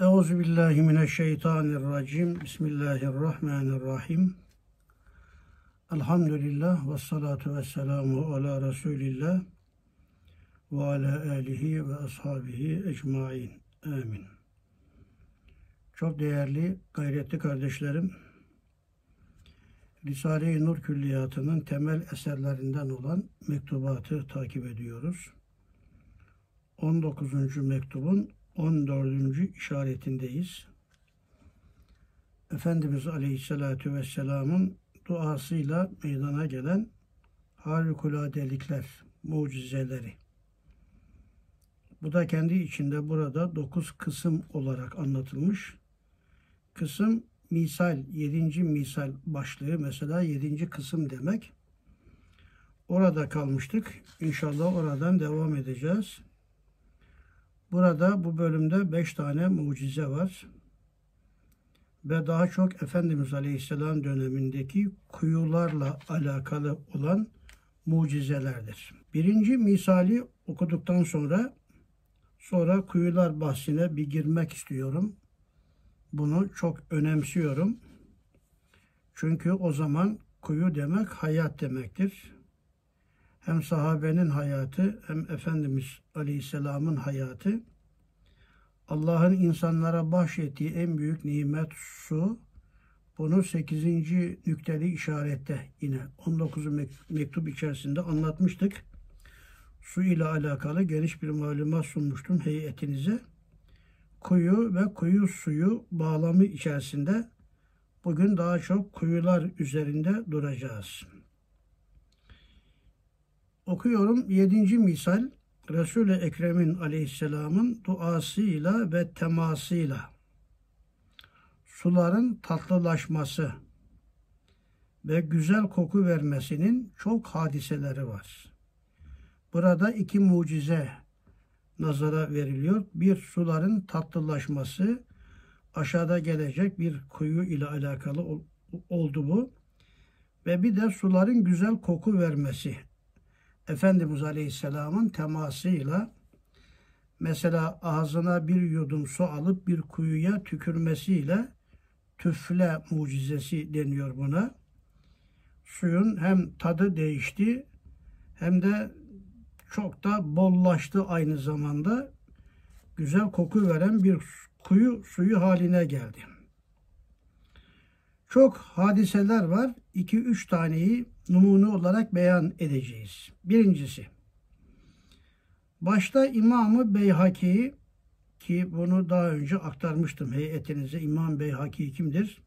Euzu billahi mineşşeytanirracim. Bismillahirrahmanirrahim. Elhamdülillah ve salatu ve selamu ala Resulillah ve ala alihi ve ashabihi ecmain. Amin. Çok değerli, gayretli kardeşlerim, Risale-i Nur Külliyatı'nın temel eserlerinden olan mektubatı takip ediyoruz. 19. mektubun 14. işaretindeyiz. Efendimiz Aleyhisselatü Vesselam'ın duasıyla meydana gelen harikuladelikler, mucizeleri. Bu da kendi içinde burada dokuz kısım olarak anlatılmış. Kısım misal, yedinci misal başlığı mesela yedinci kısım demek. Orada kalmıştık. İnşallah oradan devam edeceğiz. Burada bu bölümde beş tane mucize var. Ve daha çok Efendimiz Aleyhisselam dönemindeki kuyularla alakalı olan mucizelerdir. Birinci misali okuduktan sonra sonra kuyular bahsine bir girmek istiyorum. Bunu çok önemsiyorum. Çünkü o zaman kuyu demek hayat demektir hem sahabenin hayatı hem Efendimiz Aleyhisselam'ın hayatı Allah'ın insanlara bahşettiği en büyük nimet su. Bunu 8. nükteli işarette yine 19. mektup içerisinde anlatmıştık. Su ile alakalı geniş bir malumat sunmuştum heyetinize. Kuyu ve kuyu suyu bağlamı içerisinde bugün daha çok kuyular üzerinde duracağız. Okuyorum 7. misal Resul-i Ekrem'in aleyhisselamın duasıyla ve temasıyla suların tatlılaşması ve güzel koku vermesinin çok hadiseleri var. Burada iki mucize nazara veriliyor. Bir suların tatlılaşması aşağıda gelecek bir kuyu ile alakalı oldu bu. Ve bir de suların güzel koku vermesi Efendimiz Aleyhisselam'ın temasıyla mesela ağzına bir yudum su alıp bir kuyuya tükürmesiyle tüfle mucizesi deniyor buna. Suyun hem tadı değişti hem de çok da bollaştı aynı zamanda. Güzel koku veren bir kuyu suyu haline geldi. Çok hadiseler var. 2-3 taneyi numune olarak beyan edeceğiz. Birincisi, başta İmamı Beyhaki ki bunu daha önce aktarmıştım heyetinize. İmam Beyhaki kimdir?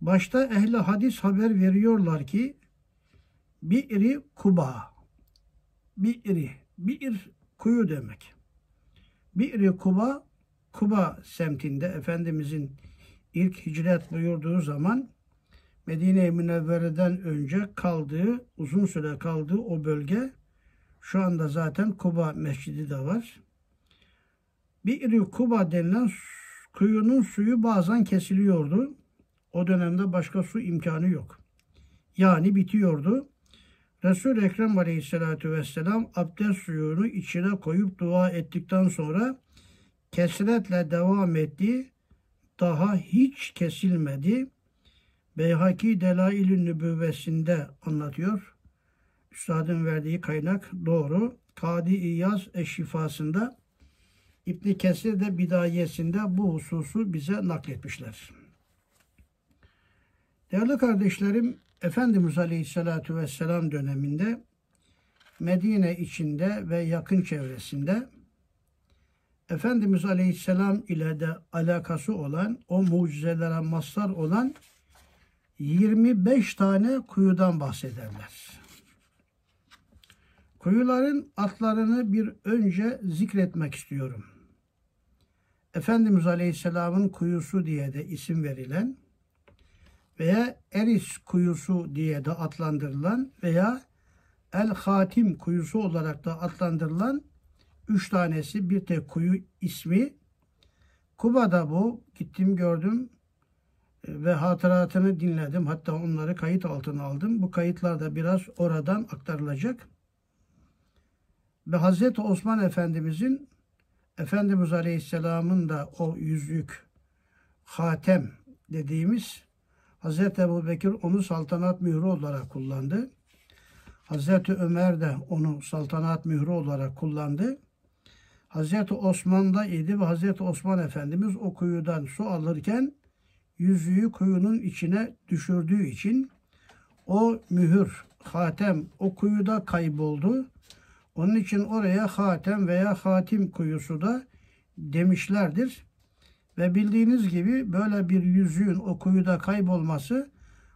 Başta ehli hadis haber veriyorlar ki bir iri Kuba, bir iri, bir ir kuyu demek. Bir iri Kuba, Kuba semtinde Efendimizin ilk hicret buyurduğu zaman Medine-i Münevvere'den önce kaldığı, uzun süre kaldığı o bölge şu anda zaten Kuba Mescidi de var. Bir Kuba denilen kuyunun suyu bazen kesiliyordu. O dönemde başka su imkanı yok. Yani bitiyordu. Resul-i Ekrem Aleyhisselatü Vesselam abdest suyunu içine koyup dua ettikten sonra kesretle devam etti. Daha hiç kesilmedi. Beyhaki Delail-i Nübüvvesinde anlatıyor. Üstadın verdiği kaynak doğru. Kadi İyaz Eşşifasında İbni Kesir de bidayesinde bu hususu bize nakletmişler. Değerli kardeşlerim, Efendimiz Aleyhisselatü Vesselam döneminde Medine içinde ve yakın çevresinde Efendimiz Aleyhisselam ile de alakası olan, o mucizelere mazhar olan 25 tane kuyudan bahsederler. Kuyuların adlarını bir önce zikretmek istiyorum. Efendimiz Aleyhisselam'ın kuyusu diye de isim verilen veya Eris kuyusu diye de adlandırılan veya El Hatim kuyusu olarak da adlandırılan üç tanesi bir tek kuyu ismi. Kuba'da bu. Gittim gördüm ve hatıratını dinledim. Hatta onları kayıt altına aldım. Bu kayıtlar da biraz oradan aktarılacak. Ve Hazreti Osman Efendimizin Efendimiz Aleyhisselam'ın da o yüzük, hatem dediğimiz Hazreti Ebu Bekir onu saltanat mührü olarak kullandı. Hazreti Ömer de onu saltanat mührü olarak kullandı. Hazreti Osman'da idi ve Hazreti Osman Efendimiz o kuyudan su alırken yüzüğü kuyunun içine düşürdüğü için o mühür, hatem o kuyuda kayboldu. Onun için oraya hatem veya hatim kuyusu da demişlerdir. Ve bildiğiniz gibi böyle bir yüzüğün o kuyuda kaybolması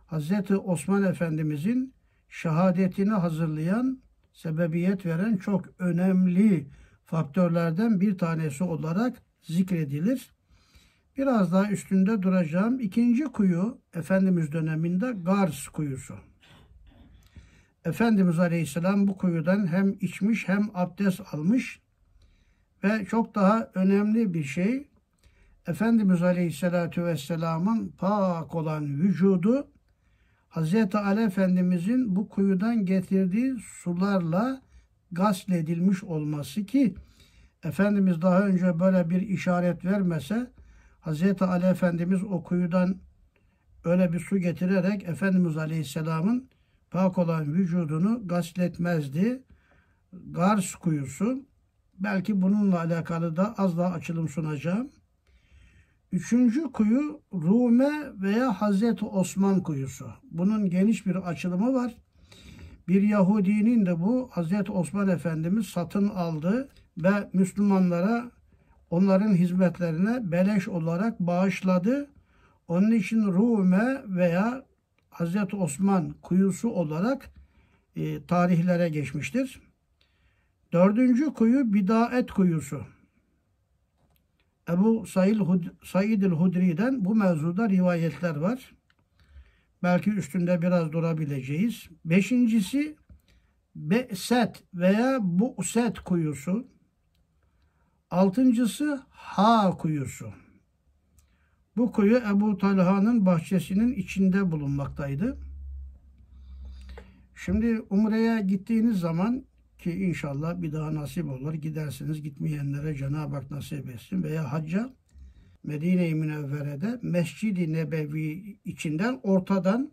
Hazreti Osman Efendimizin şehadetini hazırlayan, sebebiyet veren çok önemli faktörlerden bir tanesi olarak zikredilir. Biraz daha üstünde duracağım. İkinci kuyu Efendimiz döneminde Gars kuyusu. Efendimiz Aleyhisselam bu kuyudan hem içmiş hem abdest almış ve çok daha önemli bir şey Efendimiz Aleyhisselatü Vesselam'ın pak olan vücudu Hazreti Ali Efendimizin bu kuyudan getirdiği sularla gasledilmiş olması ki Efendimiz daha önce böyle bir işaret vermese Hazreti Ali Efendimiz o kuyudan öyle bir su getirerek Efendimiz Aleyhisselam'ın pak olan vücudunu gasletmezdi. Gars kuyusu. Belki bununla alakalı da az daha açılım sunacağım. Üçüncü kuyu Rume veya Hazreti Osman kuyusu. Bunun geniş bir açılımı var. Bir Yahudinin de bu Hazreti Osman Efendimiz satın aldı ve Müslümanlara onların hizmetlerine beleş olarak bağışladı. Onun için Rume veya Hazreti Osman kuyusu olarak e, tarihlere geçmiştir. Dördüncü kuyu Bidaet kuyusu. Ebu Said el-Hudri'den bu mevzuda rivayetler var. Belki üstünde biraz durabileceğiz. Beşincisi Be'set veya Bu'set kuyusu. Altıncısı Ha kuyusu. Bu kuyu Ebu Talha'nın bahçesinin içinde bulunmaktaydı. Şimdi Umre'ye gittiğiniz zaman ki inşallah bir daha nasip olur. Gidersiniz gitmeyenlere Cenab-ı Hak nasip etsin. Veya hacca Medine-i Münevvere'de Mescid-i Nebevi içinden ortadan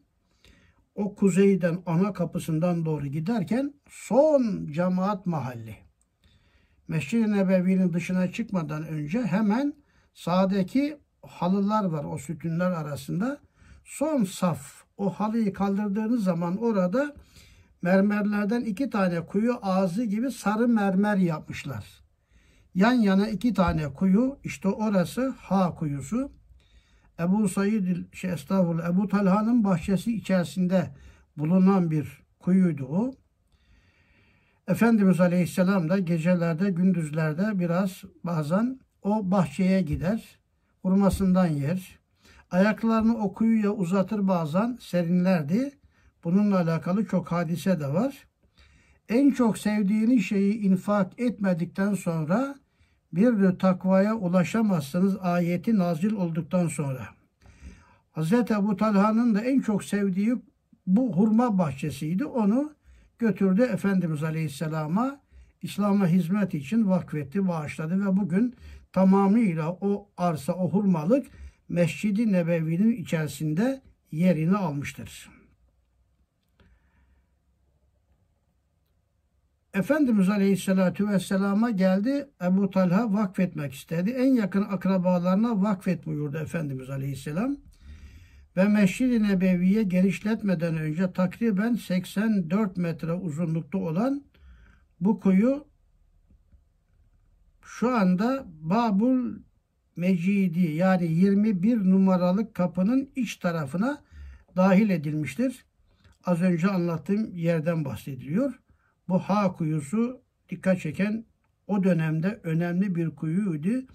o kuzeyden ana kapısından doğru giderken son cemaat mahalli. Mescid-i Nebevi'nin dışına çıkmadan önce hemen sağdaki halılar var o sütunlar arasında. Son saf o halıyı kaldırdığınız zaman orada mermerlerden iki tane kuyu ağzı gibi sarı mermer yapmışlar. Yan yana iki tane kuyu işte orası Ha kuyusu. Ebu Said şey estağfurullah Ebu Talha'nın bahçesi içerisinde bulunan bir kuyuydu o. Efendimiz Aleyhisselam da gecelerde, gündüzlerde biraz bazen o bahçeye gider, hurmasından yer. Ayaklarını o kuyuya uzatır bazen serinlerdi. Bununla alakalı çok hadise de var. En çok sevdiğiniz şeyi infak etmedikten sonra bir de takvaya ulaşamazsınız ayeti nazil olduktan sonra. Hz. Ebu Talha'nın da en çok sevdiği bu hurma bahçesiydi. Onu götürdü Efendimiz Aleyhisselam'a İslam'a hizmet için vakfetti, bağışladı ve bugün tamamıyla o arsa, o hurmalık Mescid-i Nebevi'nin içerisinde yerini almıştır. Efendimiz Aleyhisselatü Vesselam'a geldi. Ebu Talha vakfetmek istedi. En yakın akrabalarına vakfet buyurdu Efendimiz Aleyhisselam. Ve Meşrid-i Nebevi'ye genişletmeden önce takriben 84 metre uzunlukta olan bu kuyu şu anda Babul Mecidi yani 21 numaralı kapının iç tarafına dahil edilmiştir. Az önce anlattığım yerden bahsediliyor. Bu Ha kuyusu dikkat çeken o dönemde önemli bir kuyuydu.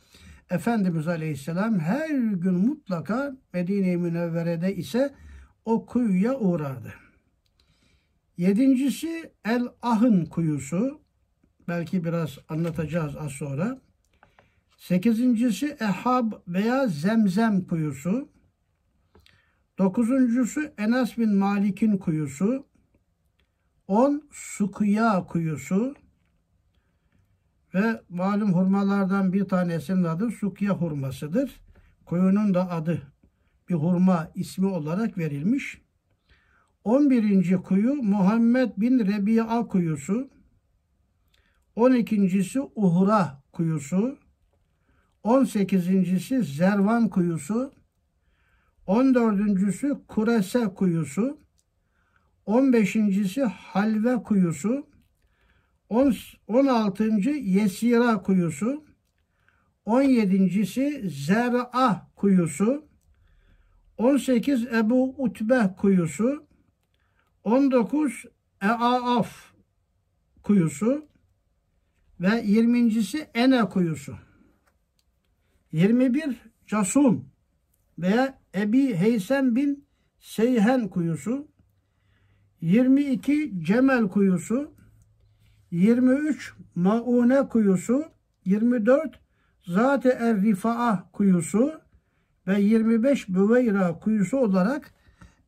Efendimiz Aleyhisselam her gün mutlaka Medine-i Münevvere'de ise o kuyuya uğrardı. Yedincisi El Ahın kuyusu. Belki biraz anlatacağız az sonra. Sekizincisi Ehab veya Zemzem kuyusu. Dokuzuncusu Enas bin Malik'in kuyusu. 10 Sukuya kuyusu Ve malum hurmalardan bir tanesinin adı Sukya hurmasıdır. Kuyunun da adı bir hurma ismi olarak verilmiş. 11. kuyu Muhammed bin Rebi'a kuyusu. 12.si Uhra kuyusu. 18.si Zervan kuyusu. 14.sü Kurese kuyusu. 15.si Halve kuyusu. 16. Yesira kuyusu. 17.si Zer'a kuyusu. 18 Ebu Utbe kuyusu. 19 Eaaf kuyusu ve 20.si Ene kuyusu. 21 Casum veya Ebi Heysem bin Seyhen kuyusu. 22 Cemel kuyusu. 23 Maune kuyusu. 24 Zat-ı Er-Rifa'a kuyusu ve 25 Büveyra kuyusu olarak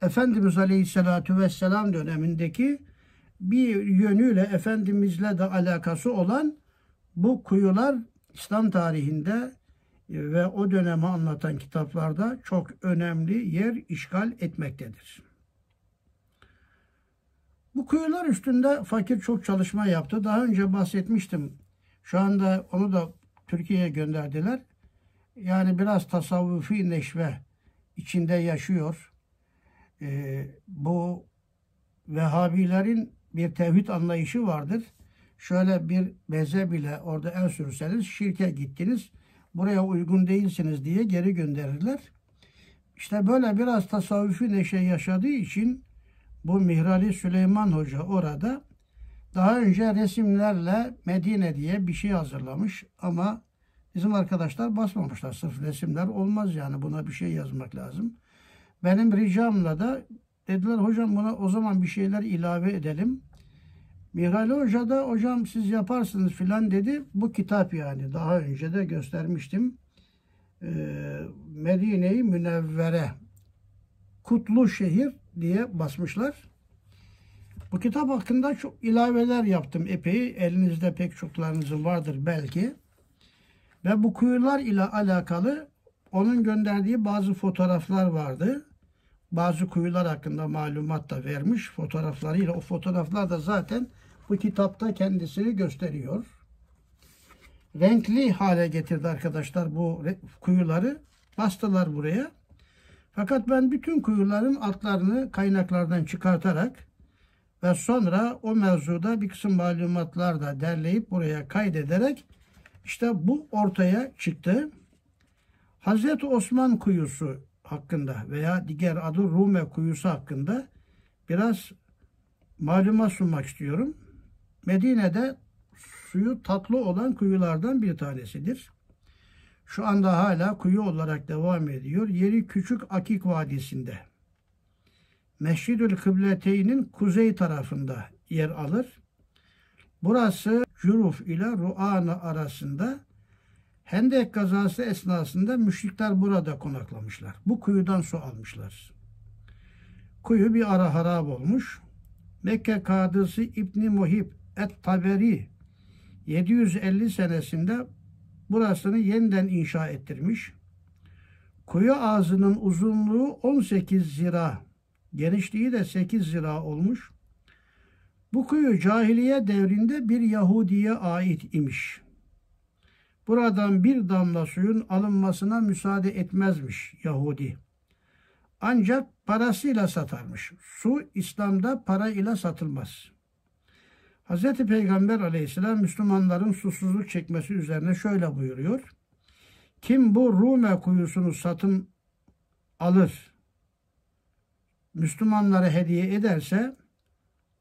Efendimiz Aleyhisselatü Vesselam dönemindeki bir yönüyle Efendimizle de alakası olan bu kuyular İslam tarihinde ve o dönemi anlatan kitaplarda çok önemli yer işgal etmektedir. Bu kuyular üstünde fakir çok çalışma yaptı. Daha önce bahsetmiştim. Şu anda onu da Türkiye'ye gönderdiler. Yani biraz tasavvufi neşve içinde yaşıyor. Ee, bu Vehhabilerin bir tevhid anlayışı vardır. Şöyle bir beze bile orada el sürseniz şirke gittiniz. Buraya uygun değilsiniz diye geri gönderirler. İşte böyle biraz tasavvufi neşe yaşadığı için bu Mihrali Süleyman Hoca orada daha önce resimlerle Medine diye bir şey hazırlamış ama bizim arkadaşlar basmamışlar. Sırf resimler olmaz yani buna bir şey yazmak lazım. Benim ricamla da dediler hocam buna o zaman bir şeyler ilave edelim. Mihrali Hoca da hocam siz yaparsınız filan dedi. Bu kitap yani daha önce de göstermiştim. Ee, Medine-i Münevvere Kutlu Şehir diye basmışlar. Bu kitap hakkında çok ilaveler yaptım epey. Elinizde pek çoklarınızın vardır belki. Ve bu kuyular ile alakalı onun gönderdiği bazı fotoğraflar vardı. Bazı kuyular hakkında malumat da vermiş fotoğraflarıyla. O fotoğraflar da zaten bu kitapta kendisini gösteriyor. Renkli hale getirdi arkadaşlar bu kuyuları. Bastılar buraya. Fakat ben bütün kuyuların altlarını kaynaklardan çıkartarak ve sonra o mevzuda bir kısım malumatlar da derleyip buraya kaydederek işte bu ortaya çıktı. Hazreti Osman kuyusu hakkında veya diğer adı Rume kuyusu hakkında biraz malumat sunmak istiyorum. Medine'de suyu tatlı olan kuyulardan bir tanesidir. Şu anda hala kuyu olarak devam ediyor. Yeri Küçük Akik Vadisi'nde. Mescidül Kıbletey'nin kuzey tarafında yer alır. Burası Cüruf ile Ruana arasında Hendek kazası esnasında müşrikler burada konaklamışlar. Bu kuyudan su almışlar. Kuyu bir ara harap olmuş. Mekke kadısı İbni Muhib Et-Taberi 750 senesinde burasını yeniden inşa ettirmiş. Kuyu ağzının uzunluğu 18 zira, genişliği de 8 zira olmuş. Bu kuyu cahiliye devrinde bir Yahudiye ait imiş. Buradan bir damla suyun alınmasına müsaade etmezmiş Yahudi. Ancak parasıyla satarmış. Su İslam'da para ile satılmaz. Hz. Peygamber aleyhisselam Müslümanların susuzluk çekmesi üzerine şöyle buyuruyor. Kim bu Rume kuyusunu satın alır, Müslümanlara hediye ederse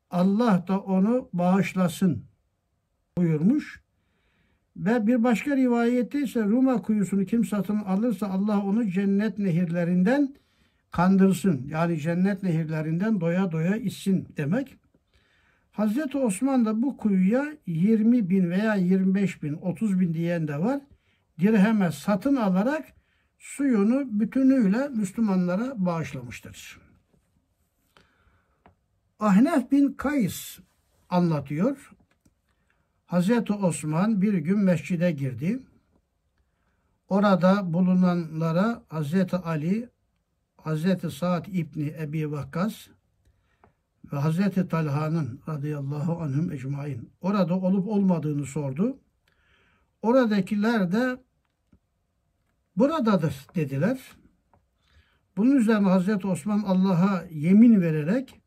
Allah da onu bağışlasın buyurmuş. Ve bir başka rivayette ise Ruma kuyusunu kim satın alırsa Allah onu cennet nehirlerinden kandırsın. Yani cennet nehirlerinden doya doya içsin demek. Hazreti Osman da bu kuyuya 20 bin veya 25 bin, 30 bin diyen de var. Dirheme satın alarak suyunu bütünüyle Müslümanlara bağışlamıştır. Ahnef bin Kays anlatıyor. Hazreti Osman bir gün mescide girdi. Orada bulunanlara Hazreti Ali, Hazreti Sa'd İbni Ebi Vakkas ve Hazreti Talha'nın radıyallahu anhüm ecmain orada olup olmadığını sordu. Oradakiler de buradadır dediler. Bunun üzerine Hazreti Osman Allah'a yemin vererek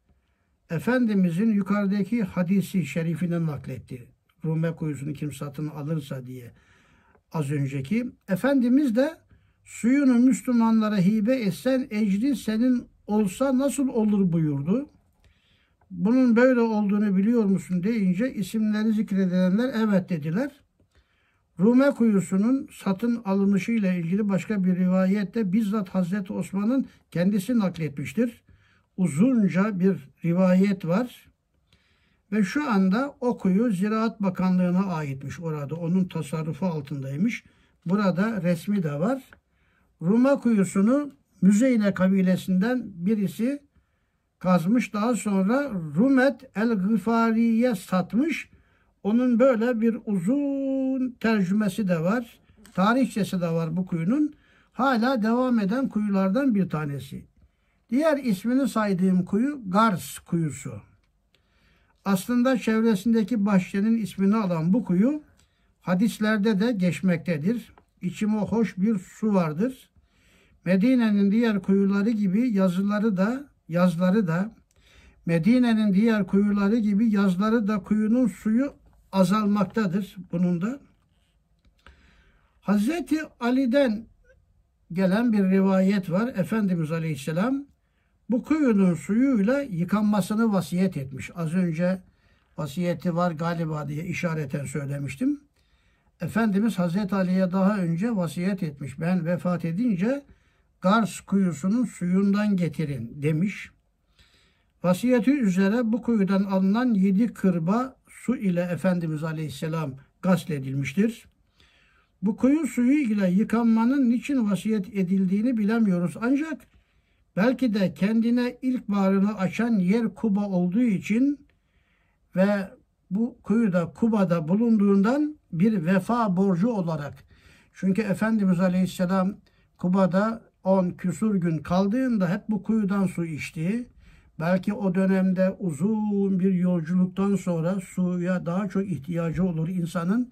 Efendimizin yukarıdaki hadisi şerifinden nakletti. Rume kuyusunu kim satın alırsa diye az önceki. Efendimiz de suyunu Müslümanlara hibe etsen ecri senin olsa nasıl olur buyurdu. Bunun böyle olduğunu biliyor musun deyince isimleri zikredenler evet dediler. Rume kuyusunun satın alınışıyla ilgili başka bir rivayette bizzat Hazreti Osman'ın kendisi nakletmiştir. Uzunca bir rivayet var. Ve şu anda o kuyu Ziraat Bakanlığı'na aitmiş orada. Onun tasarrufu altındaymış. Burada resmi de var. Ruma kuyusunu Müzeyne kabilesinden birisi kazmış. Daha sonra Rumet el-Gıfari'ye satmış. Onun böyle bir uzun tercümesi de var. Tarihçesi de var bu kuyunun. Hala devam eden kuyulardan bir tanesi. Diğer ismini saydığım kuyu Gars kuyusu. Aslında çevresindeki bahçenin ismini alan bu kuyu hadislerde de geçmektedir. İçime hoş bir su vardır. Medine'nin diğer kuyuları gibi yazıları da yazları da Medine'nin diğer kuyuları gibi yazları da kuyunun suyu azalmaktadır bunun da. Hazreti Ali'den gelen bir rivayet var. Efendimiz Aleyhisselam bu kuyunun suyuyla yıkanmasını vasiyet etmiş. Az önce vasiyeti var galiba diye işareten söylemiştim. Efendimiz Hazreti Ali'ye daha önce vasiyet etmiş. Ben vefat edince Gars kuyusunun suyundan getirin demiş. Vasiyeti üzere bu kuyudan alınan yedi kırba su ile Efendimiz Aleyhisselam gasledilmiştir. Bu kuyu suyu ile yıkanmanın niçin vasiyet edildiğini bilemiyoruz. Ancak belki de kendine ilk bağrını açan yer Kuba olduğu için ve bu kuyu da Kuba'da bulunduğundan bir vefa borcu olarak. Çünkü Efendimiz Aleyhisselam Kuba'da 10 küsur gün kaldığında hep bu kuyudan su içti. Belki o dönemde uzun bir yolculuktan sonra suya daha çok ihtiyacı olur insanın.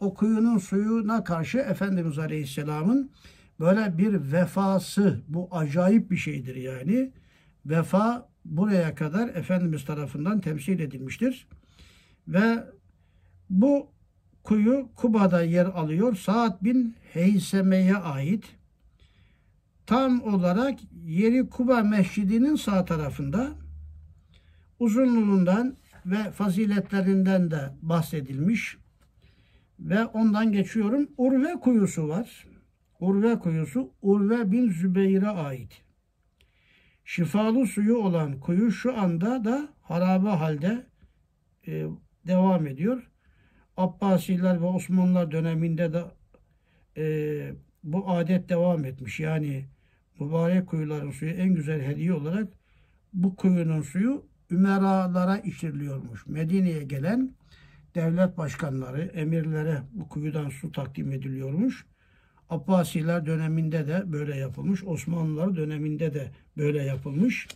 O kuyunun suyuna karşı Efendimiz Aleyhisselam'ın böyle bir vefası, bu acayip bir şeydir yani. Vefa buraya kadar Efendimiz tarafından temsil edilmiştir. Ve bu kuyu Kuba'da yer alıyor. Saat bin Heyseme'ye ait tam olarak yeri Kuba Mescidi'nin sağ tarafında uzunluğundan ve faziletlerinden de bahsedilmiş. Ve ondan geçiyorum. Urve kuyusu var. Urve kuyusu Urve bin Zübeyir'e ait. Şifalı suyu olan kuyu şu anda da harabe halde e, devam ediyor. Abbasiler ve Osmanlılar döneminde de e, bu adet devam etmiş. Yani mübarek kuyuların suyu en güzel hediye olarak bu kuyunun suyu ümeralara içiriliyormuş. Medine'ye gelen devlet başkanları, emirlere bu kuyudan su takdim ediliyormuş. Abbasiler döneminde de böyle yapılmış. Osmanlılar döneminde de böyle yapılmış.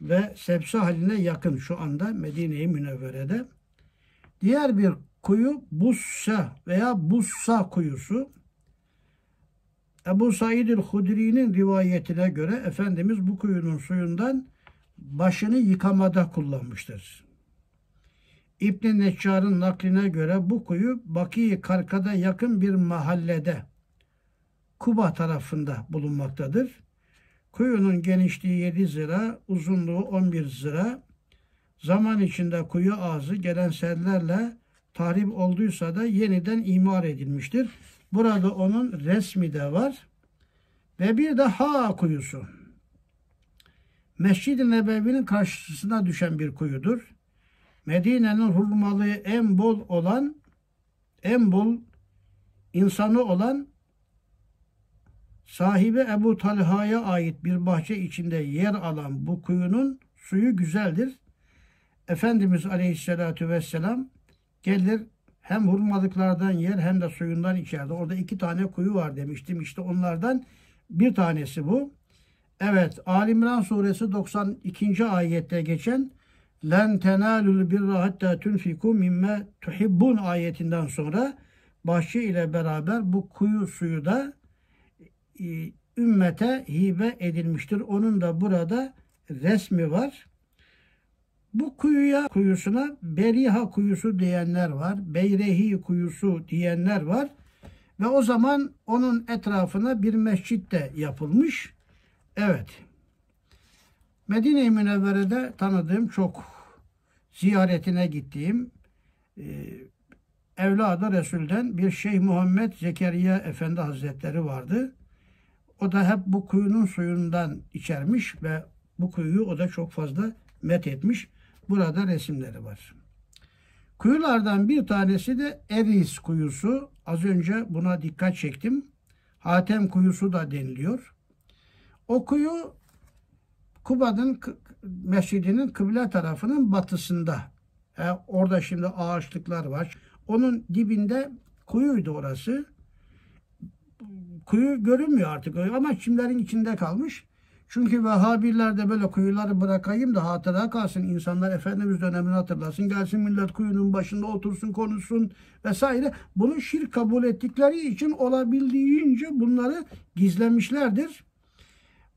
Ve sebze haline yakın şu anda Medine-i Münevvere'de. Diğer bir kuyu Bussa veya Bussa kuyusu. Ebu Said el-Hudri'nin rivayetine göre Efendimiz bu kuyunun suyundan başını yıkamada kullanmıştır. İbn-i Neccar'ın nakline göre bu kuyu Baki Karka'da yakın bir mahallede Kuba tarafında bulunmaktadır. Kuyunun genişliği 7 zira, uzunluğu 11 zira. Zaman içinde kuyu ağzı gelen sellerle tahrip olduysa da yeniden imar edilmiştir. Burada onun resmi de var. Ve bir de Ha kuyusu. Mescid-i Nebevi'nin karşısına düşen bir kuyudur. Medine'nin hurmalığı en bol olan, en bol insanı olan sahibi Ebu Talha'ya ait bir bahçe içinde yer alan bu kuyunun suyu güzeldir. Efendimiz Aleyhisselatü Vesselam gelir hem hurmalıklardan yer hem de suyundan içerdi. Orada iki tane kuyu var demiştim. İşte onlardan bir tanesi bu. Evet, Alimran suresi 92. ayette geçen Len tenalul birra hatta tunfiku mimme tuhibbun ayetinden sonra bahçe ile beraber bu kuyu suyu da e, ümmete hibe edilmiştir. Onun da burada resmi var. Bu kuyuya kuyusuna Beriha kuyusu diyenler var. Beyrehi kuyusu diyenler var. Ve o zaman onun etrafına bir mescit de yapılmış. Evet. Medine-i Münevvere'de tanıdığım çok ziyaretine gittiğim e, evladı Resul'den bir Şeyh Muhammed Zekeriya Efendi Hazretleri vardı. O da hep bu kuyunun suyundan içermiş ve bu kuyuyu o da çok fazla met etmiş. Burada resimleri var. Kuyulardan bir tanesi de Eris kuyusu. Az önce buna dikkat çektim. Hatem kuyusu da deniliyor. O kuyu Kuba'nın mescidinin kıble tarafının batısında. E, orada şimdi ağaçlıklar var. Onun dibinde kuyuydu orası. Kuyu görünmüyor artık ama çimlerin içinde kalmış. Çünkü Vehhabiler de böyle kuyuları bırakayım da hatıra kalsın. insanlar Efendimiz dönemini hatırlasın. Gelsin millet kuyunun başında otursun, konuşsun vesaire. Bunu şirk kabul ettikleri için olabildiğince bunları gizlemişlerdir.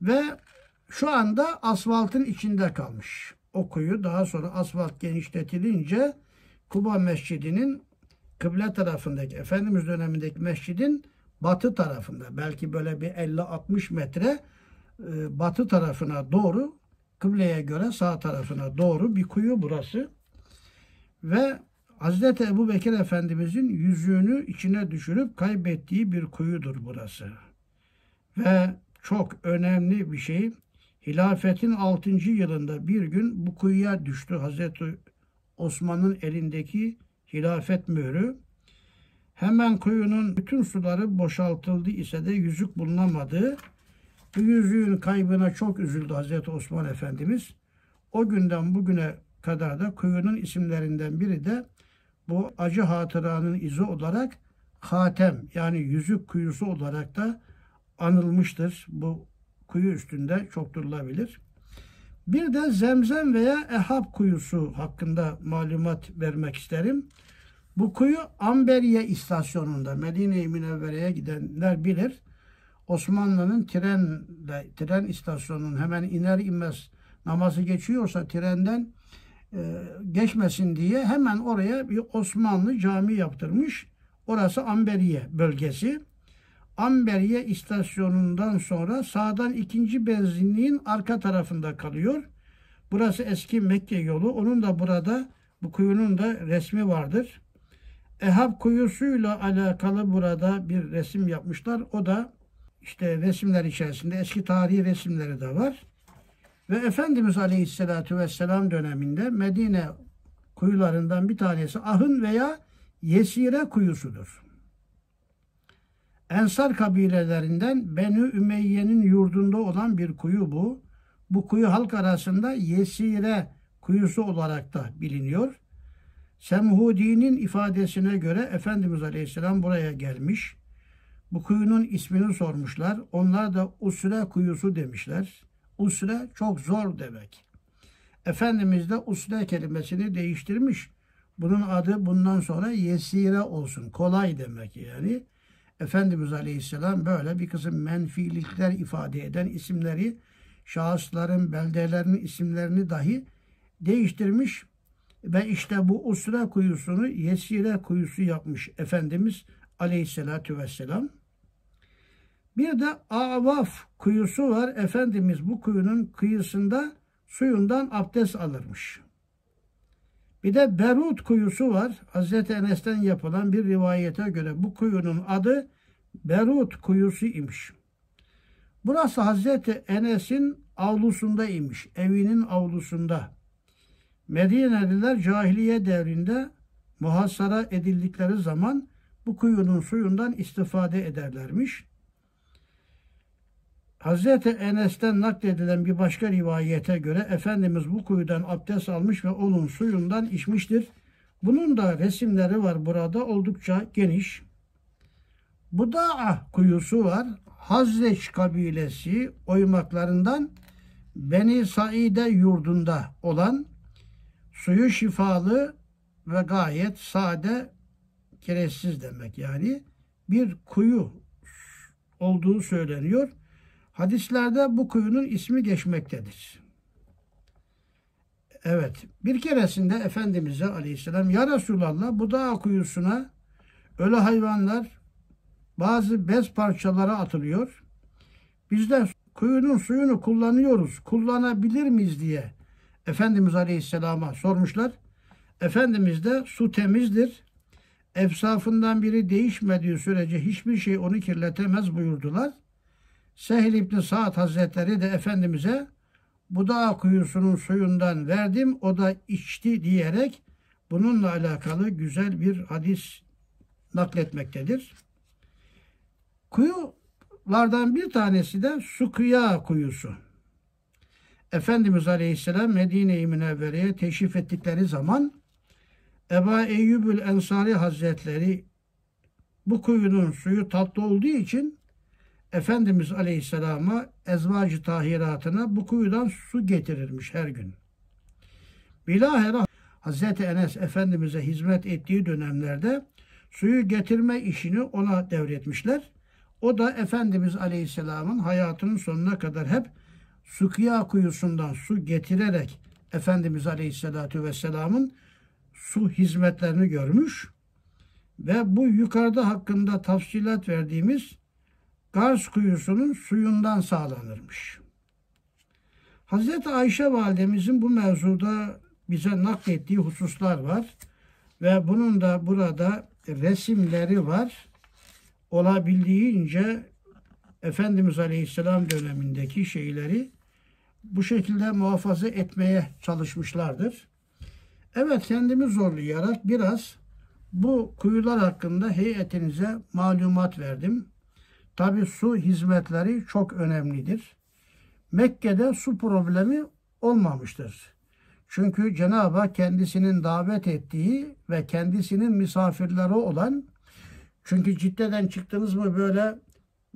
Ve şu anda asfaltın içinde kalmış. O kuyu daha sonra asfalt genişletilince Kuba Mescidi'nin kıble tarafındaki, Efendimiz dönemindeki mescidin batı tarafında belki böyle bir 50-60 metre batı tarafına doğru kıbleye göre sağ tarafına doğru bir kuyu burası. Ve Hazreti Ebu Bekir Efendimizin yüzüğünü içine düşürüp kaybettiği bir kuyudur burası. Ve çok önemli bir şey. Hilafetin 6. yılında bir gün bu kuyuya düştü Hazreti Osman'ın elindeki hilafet mührü. Hemen kuyunun bütün suları boşaltıldı ise de yüzük bulunamadı. Bu yüzüğün kaybına çok üzüldü Hazreti Osman Efendimiz. O günden bugüne kadar da kuyunun isimlerinden biri de bu acı hatıranın izi olarak Hatem yani yüzük kuyusu olarak da anılmıştır. Bu kuyu üstünde çok durulabilir. Bir de Zemzem veya Ehab kuyusu hakkında malumat vermek isterim. Bu kuyu Amberiye istasyonunda Medine-i Münevvere'ye gidenler bilir. Osmanlı'nın tren tren istasyonunun hemen iner inmez namazı geçiyorsa trenden e, geçmesin diye hemen oraya bir Osmanlı cami yaptırmış. Orası Amberiye bölgesi. Amberiye istasyonundan sonra sağdan ikinci benzinliğin arka tarafında kalıyor. Burası eski Mekke yolu. Onun da burada bu kuyunun da resmi vardır. Ehab kuyusuyla alakalı burada bir resim yapmışlar. O da işte resimler içerisinde eski tarihi resimleri de var. Ve Efendimiz Aleyhisselatü Vesselam döneminde Medine kuyularından bir tanesi Ahın veya Yesire kuyusudur. Ensar kabilelerinden Benü Ümeyye'nin yurdunda olan bir kuyu bu. Bu kuyu halk arasında Yesire kuyusu olarak da biliniyor. Semhudi'nin ifadesine göre Efendimiz Aleyhisselam buraya gelmiş. Bu kuyunun ismini sormuşlar. Onlar da Usre kuyusu demişler. Usre çok zor demek. Efendimiz de usre kelimesini değiştirmiş. Bunun adı bundan sonra yesire olsun. Kolay demek yani. Efendimiz Aleyhisselam böyle bir kısım menfilikler ifade eden isimleri, şahısların, beldelerin isimlerini dahi değiştirmiş ve işte bu usre kuyusunu yesire kuyusu yapmış Efendimiz Aleyhisselatü Vesselam. Bir de Avaf kuyusu var. Efendimiz bu kuyunun kıyısında suyundan abdest alırmış. Bir de Berut kuyusu var. Hazreti Enes'ten yapılan bir rivayete göre bu kuyunun adı Berut kuyusu imiş. Burası Hazreti Enes'in avlusunda imiş. Evinin avlusunda. Medineliler cahiliye devrinde muhasara edildikleri zaman bu kuyunun suyundan istifade ederlermiş. Hazreti Enes'ten nakledilen bir başka rivayete göre Efendimiz bu kuyudan abdest almış ve onun suyundan içmiştir. Bunun da resimleri var burada oldukça geniş. Buda'a kuyusu var. Hazreç kabilesi oymaklarından Beni Saide yurdunda olan suyu şifalı ve gayet sade keressiz demek yani bir kuyu olduğu söyleniyor. Hadislerde bu kuyunun ismi geçmektedir. Evet. Bir keresinde Efendimiz'e aleyhisselam Ya Resulallah bu dağ kuyusuna ölü hayvanlar bazı bez parçaları atılıyor. Biz de kuyunun suyunu kullanıyoruz. Kullanabilir miyiz diye Efendimiz Aleyhisselam'a sormuşlar. Efendimiz de su temizdir. Efsafından biri değişmediği sürece hiçbir şey onu kirletemez buyurdular. Sehl İbni Sa'd Hazretleri de Efendimiz'e bu dağ kuyusunun suyundan verdim o da içti diyerek bununla alakalı güzel bir hadis nakletmektedir. Kuyulardan bir tanesi de Sukuya kuyusu. Efendimiz Aleyhisselam Medine-i Münevvere'ye teşrif ettikleri zaman Eba Eyyubül Ensari Hazretleri bu kuyunun suyu tatlı olduğu için Efendimiz Aleyhisselam'a ezvacı tahiratına bu kuyudan su getirirmiş her gün. Bilahare Hazreti Enes Efendimiz'e hizmet ettiği dönemlerde suyu getirme işini ona devretmişler. O da Efendimiz Aleyhisselam'ın hayatının sonuna kadar hep Sukiya kuyusundan su getirerek Efendimiz Aleyhisselatü Vesselam'ın su hizmetlerini görmüş ve bu yukarıda hakkında tafsilat verdiğimiz Gars kuyusunun suyundan sağlanırmış. Hazreti Ayşe validemizin bu mevzuda bize naklettiği hususlar var ve bunun da burada resimleri var. Olabildiğince Efendimiz Aleyhisselam dönemindeki şeyleri bu şekilde muhafaza etmeye çalışmışlardır. Evet kendimi zorlayarak biraz bu kuyular hakkında heyetinize malumat verdim. Tabi su hizmetleri çok önemlidir. Mekke'de su problemi olmamıştır. Çünkü Cenab-ı Hak kendisinin davet ettiği ve kendisinin misafirleri olan çünkü Cidde'den çıktınız mı böyle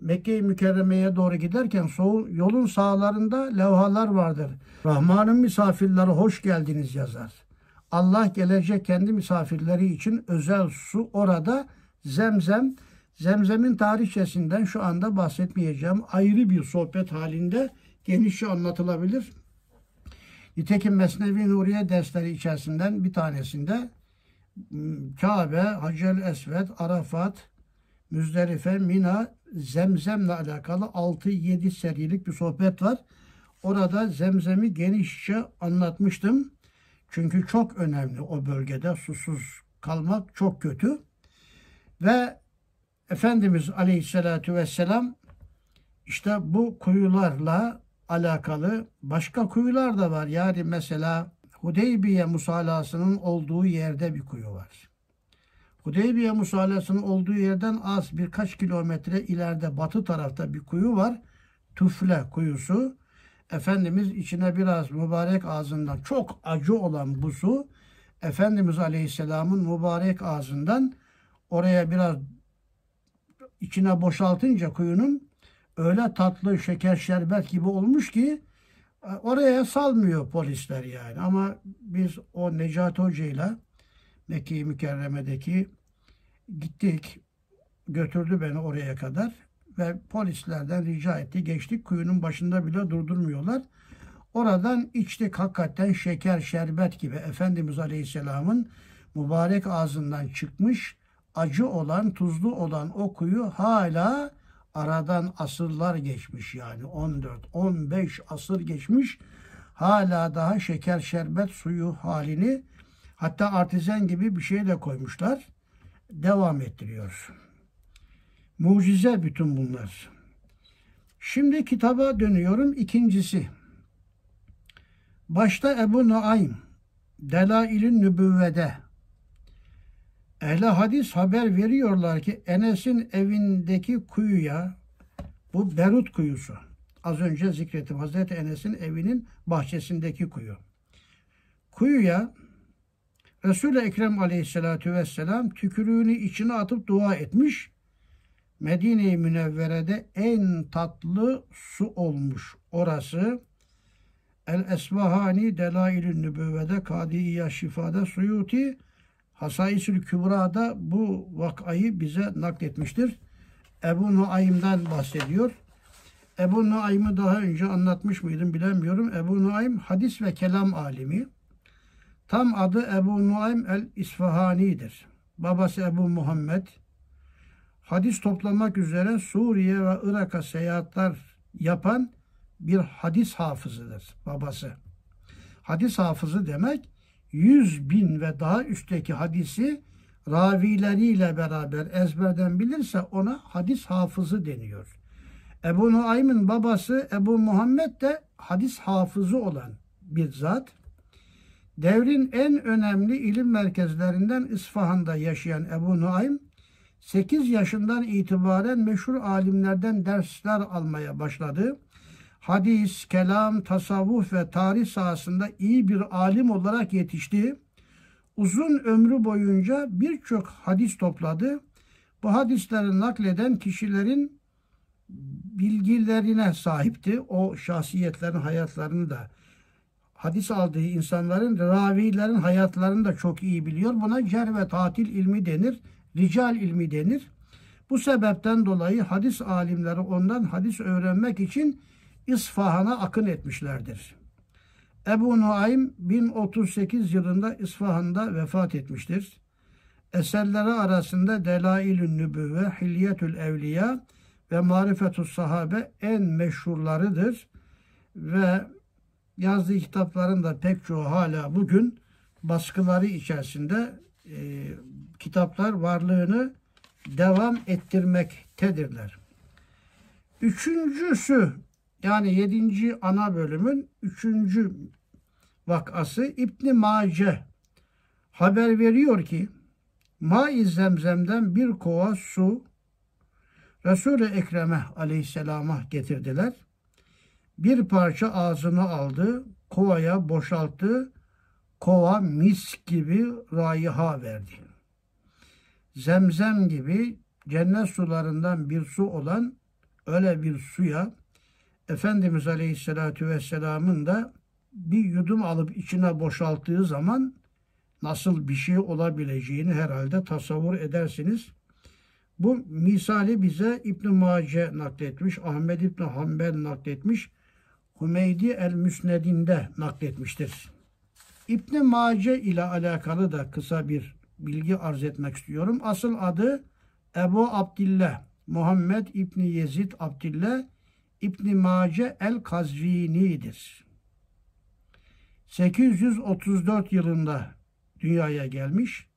Mekke-i Mükerreme'ye doğru giderken yolun sağlarında levhalar vardır. Rahman'ın misafirleri hoş geldiniz yazar. Allah gelecek kendi misafirleri için özel su orada zemzem Zemzem'in tarihçesinden şu anda bahsetmeyeceğim. Ayrı bir sohbet halinde genişçe anlatılabilir. Nitekim Mesnevi Nuriye dersleri içerisinden bir tanesinde ıı, Kabe, Hacel Esved, Arafat, Müzdelife, Mina, Zemzem'le alakalı 6-7 serilik bir sohbet var. Orada Zemzem'i genişçe anlatmıştım. Çünkü çok önemli o bölgede susuz kalmak çok kötü. Ve Efendimiz Aleyhisselatü Vesselam işte bu kuyularla alakalı başka kuyular da var. Yani mesela Hudeybiye musalasının olduğu yerde bir kuyu var. Hudeybiye musalasının olduğu yerden az birkaç kilometre ileride batı tarafta bir kuyu var. Tufle kuyusu. Efendimiz içine biraz mübarek ağzından çok acı olan bu su Efendimiz Aleyhisselam'ın mübarek ağzından oraya biraz içine boşaltınca kuyunun öyle tatlı şeker şerbet gibi olmuş ki e, oraya salmıyor polisler yani. Ama biz o Necati Hoca ile Mekke-i Mükerreme'deki gittik. Götürdü beni oraya kadar ve polislerden rica etti. Geçtik kuyunun başında bile durdurmuyorlar. Oradan içtik hakikaten şeker şerbet gibi Efendimiz Aleyhisselam'ın mübarek ağzından çıkmış acı olan, tuzlu olan o kuyu hala aradan asırlar geçmiş yani 14, 15 asır geçmiş. Hala daha şeker şerbet suyu halini hatta artizen gibi bir şey de koymuşlar. Devam ettiriyor. Mucize bütün bunlar. Şimdi kitaba dönüyorum. ikincisi. Başta Ebu Nuaym Delail'in Nübüvvede Ehli hadis haber veriyorlar ki Enes'in evindeki kuyuya bu Berut kuyusu. Az önce zikrettim. Hazreti Enes'in evinin bahçesindeki kuyu. Kuyuya Resul-i Ekrem aleyhissalatü vesselam tükürüğünü içine atıp dua etmiş. Medine-i Münevvere'de en tatlı su olmuş orası. El Esbahani Delailün Nübüvve'de Kadiyya Şifa'da Suyuti Hasayisül Kübra'da bu vakayı bize nakletmiştir. Ebu Nuaym'dan bahsediyor. Ebu Nuaym'ı daha önce anlatmış mıydım bilemiyorum. Ebu Nuaym hadis ve kelam alimi. Tam adı Ebu Nuaym el-İsfahani'dir. Babası Ebu Muhammed. Hadis toplamak üzere Suriye ve Irak'a seyahatler yapan bir hadis hafızıdır babası. Hadis hafızı demek 100 bin ve daha üstteki hadisi ravileriyle beraber ezberden bilirse ona hadis hafızı deniyor. Ebu Nuaym'ın babası Ebu Muhammed de hadis hafızı olan bir zat. Devrin en önemli ilim merkezlerinden İsfahan'da yaşayan Ebu Nuaym 8 yaşından itibaren meşhur alimlerden dersler almaya başladı. Hadis, kelam, tasavvuf ve tarih sahasında iyi bir alim olarak yetişti. Uzun ömrü boyunca birçok hadis topladı. Bu hadisleri nakleden kişilerin bilgilerine sahipti. O şahsiyetlerin hayatlarını da hadis aldığı insanların, ravilerin hayatlarını da çok iyi biliyor. Buna cer ve tatil ilmi denir, rical ilmi denir. Bu sebepten dolayı hadis alimleri ondan hadis öğrenmek için İsfahan'a akın etmişlerdir. Ebu Nuaym 1038 yılında İsfahan'da vefat etmiştir. Eserleri arasında Delailün Nübüvve, Hilyetül Evliya ve Marifetus Sahabe en meşhurlarıdır. Ve yazdığı kitapların da pek çoğu hala bugün baskıları içerisinde e, kitaplar varlığını devam ettirmektedirler. Üçüncüsü yani yedinci ana bölümün üçüncü vakası İbn Mace haber veriyor ki Ma-i Zemzem'den bir kova su Resul-i Ekrem'e aleyhisselama getirdiler. Bir parça ağzına aldı, kovaya boşalttı. Kova mis gibi raiha verdi. Zemzem gibi cennet sularından bir su olan öyle bir suya Efendimiz Aleyhisselatü Vesselam'ın da bir yudum alıp içine boşalttığı zaman nasıl bir şey olabileceğini herhalde tasavvur edersiniz. Bu misali bize İbn Mace nakletmiş, Ahmed İbn Hanbel nakletmiş, Hümeydi el-Müsned'inde nakletmiştir. İbn Mace ile alakalı da kısa bir bilgi arz etmek istiyorum. Asıl adı Ebu Abdillah, Muhammed İbni Yezid Abdillah İbn Mace el-Kazvini'dir. 834 yılında dünyaya gelmiş.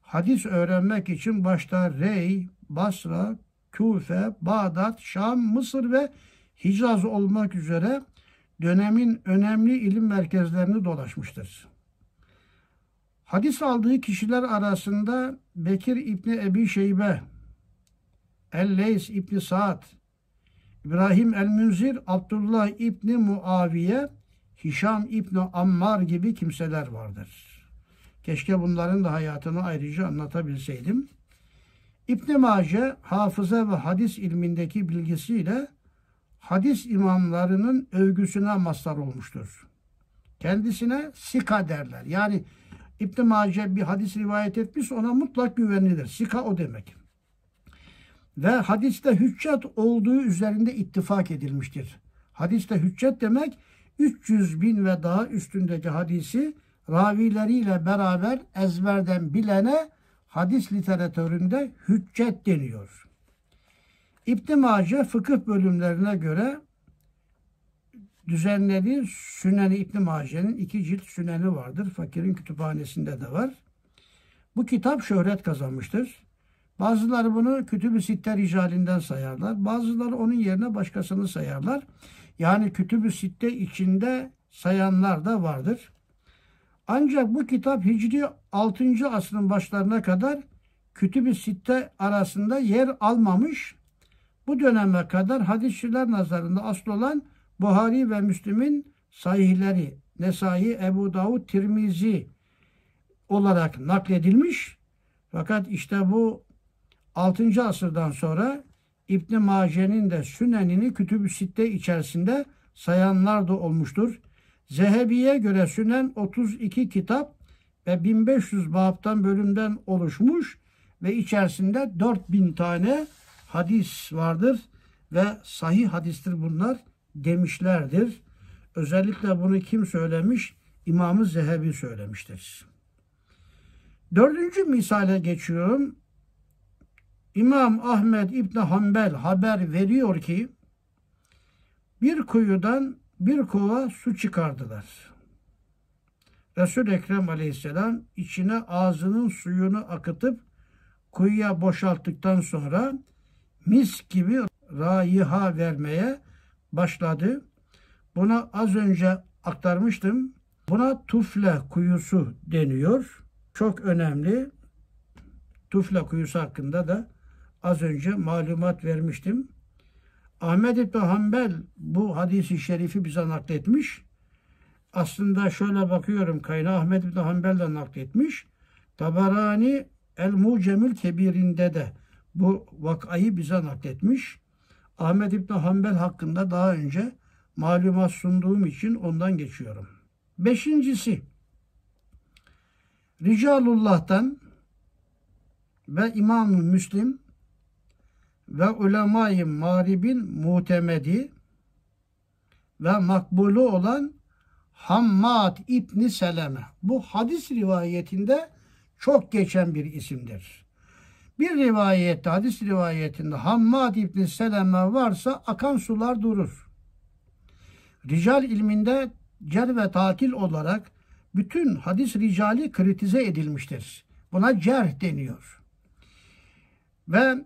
Hadis öğrenmek için başta Rey, Basra, Küfe, Bağdat, Şam, Mısır ve Hicaz olmak üzere dönemin önemli ilim merkezlerini dolaşmıştır. Hadis aldığı kişiler arasında Bekir İbni Ebi Şeybe, El-Leys İbni Sa'd, İbrahim el-Münzir, Abdullah İbni Muaviye, Hişam İbni Ammar gibi kimseler vardır. Keşke bunların da hayatını ayrıca anlatabilseydim. İbn Mace hafıza ve hadis ilmindeki bilgisiyle hadis imamlarının övgüsüne mazhar olmuştur. Kendisine sika derler. Yani İbn Mace bir hadis rivayet etmiş ona mutlak güvenilir. Sika o demek ve hadiste hüccet olduğu üzerinde ittifak edilmiştir. Hadiste hüccet demek 300 bin ve daha üstündeki hadisi ravileriyle beraber ezberden bilene hadis literatüründe hüccet deniyor. İbn Mace fıkıh bölümlerine göre düzenlediği Sünen-i İbn Mace'nin iki cilt Süneni vardır. Fakirin kütüphanesinde de var. Bu kitap şöhret kazanmıştır. Bazıları bunu kütüb-ü sitte ricalinden sayarlar. Bazıları onun yerine başkasını sayarlar. Yani kütüb-ü sitte içinde sayanlar da vardır. Ancak bu kitap Hicri 6. asrın başlarına kadar kütüb-ü sitte arasında yer almamış. Bu döneme kadar hadisçiler nazarında asıl olan Buhari ve Müslim'in sahihleri, Nesai, Ebu Davud, Tirmizi olarak nakledilmiş. Fakat işte bu 6. asırdan sonra İbn Mace'nin de Sünenini Kütüb-ü Sitte içerisinde sayanlar da olmuştur. Zehebi'ye göre Sünen 32 kitap ve 1500 babtan bölümden oluşmuş ve içerisinde 4000 tane hadis vardır ve sahih hadistir bunlar demişlerdir. Özellikle bunu kim söylemiş? İmam-ı Zehebi söylemiştir. Dördüncü misale geçiyorum. İmam Ahmed İbni Hanbel haber veriyor ki bir kuyudan bir kova su çıkardılar. Resul Ekrem Aleyhisselam içine ağzının suyunu akıtıp kuyuya boşalttıktan sonra mis gibi raiha vermeye başladı. Buna az önce aktarmıştım. Buna tufle kuyusu deniyor. Çok önemli. Tufle kuyusu hakkında da az önce malumat vermiştim. Ahmet İbni Hanbel bu hadisi şerifi bize nakletmiş. Aslında şöyle bakıyorum kaynağı Ahmet İbni Hanbel de nakletmiş. Tabarani El Mucemül Kebir'inde de bu vakayı bize nakletmiş. Ahmet İbni Hanbel hakkında daha önce malumat sunduğum için ondan geçiyorum. Beşincisi, Ricalullah'tan ve İmam-ı Müslim ve ulemayı maribin mutemedi ve makbulü olan Hammad İbni Seleme. Bu hadis rivayetinde çok geçen bir isimdir. Bir rivayette, hadis rivayetinde Hammad İbni Seleme varsa akan sular durur. Rical ilminde cer ve tatil olarak bütün hadis ricali kritize edilmiştir. Buna cerh deniyor. Ve